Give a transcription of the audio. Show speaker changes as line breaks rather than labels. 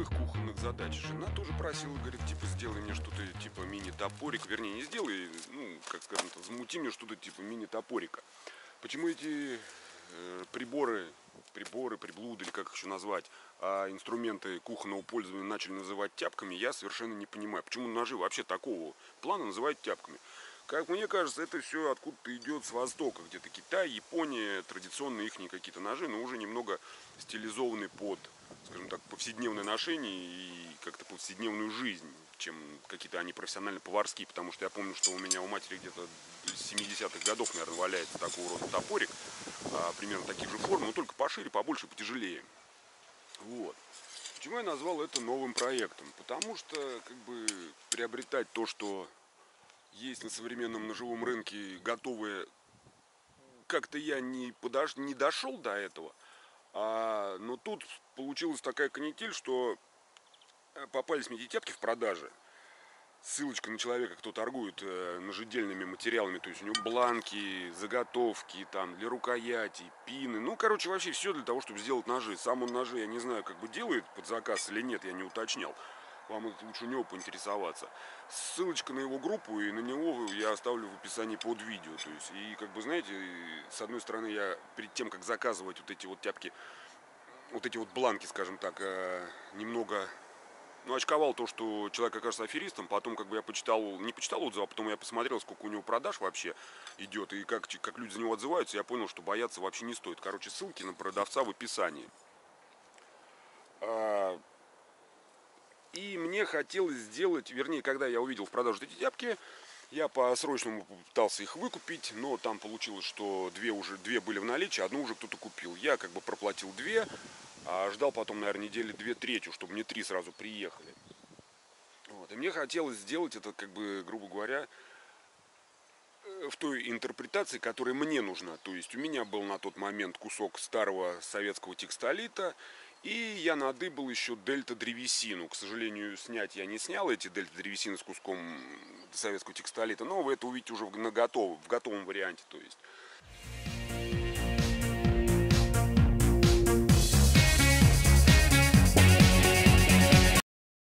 бытовых кухонных задач. Жена тоже просила, говорит, типа, сделай мне что-то типа мини-топорик. Вернее, не сделай, ну, как скажем так, замути мне что-то типа мини-топорика. Почему эти э, приборы, приборы, приблуды, или как их еще назвать, а инструменты кухонного пользования начали называть тяпками, я совершенно не понимаю. Почему ножи вообще такого плана называют тяпками? Как мне кажется, это все откуда-то идет с востока, где-то Китай, Япония, традиционные их какие-то ножи, но уже немного стилизованные под, повседневное ношение и как-то повседневную жизнь, чем какие-то они профессионально-поварские, потому что я помню, что у меня у матери где-то с 70-х годов, наверное, валяется такого рода топорик, а, примерно таких же форм, но только пошире, побольше, потяжелее. Вот. Почему я назвал это новым проектом? Потому что как бы приобретать то, что есть на современном ножевом рынке готовые. Как-то я не, подош... не дошел до этого. А, но тут получилась такая канитель, что э, попались мне эти тяпки в продаже. Ссылочка на человека, кто торгует э, ножедельными материалами, то есть у него бланки, заготовки там для рукояти, пины, ну, короче, вообще все для того, чтобы сделать ножи. Сам он ножи, я не знаю, как бы делает под заказ или нет, я не уточнял вам это лучше у него поинтересоваться. Ссылочка на его группу и на него я оставлю в описании под видео. То есть, и как бы, знаете, с одной стороны, я перед тем, как заказывать вот эти вот тяпки, вот эти вот бланки, скажем так, э, немного ну, очковал то, что человек окажется аферистом, потом как бы я почитал, не почитал отзывы, а потом я посмотрел, сколько у него продаж вообще идет, и как, как люди за него отзываются, я понял, что бояться вообще не стоит. Короче, ссылки на продавца в описании. И мне хотелось сделать, вернее, когда я увидел в продаже эти тяпки, я по-срочному попытался их выкупить, но там получилось, что две уже две были в наличии, одну уже кто-то купил. Я как бы проплатил две, а ждал потом, наверное, недели две третью, чтобы мне три сразу приехали. Вот. И мне хотелось сделать это, как бы, грубо говоря, э, в той интерпретации, которая мне нужна. То есть у меня был на тот момент кусок старого советского текстолита, и я надыбал еще дельта древесину. К сожалению, снять я не снял эти дельта древесины с куском советского текстолита, но вы это увидите уже на готов, в готовом варианте. То есть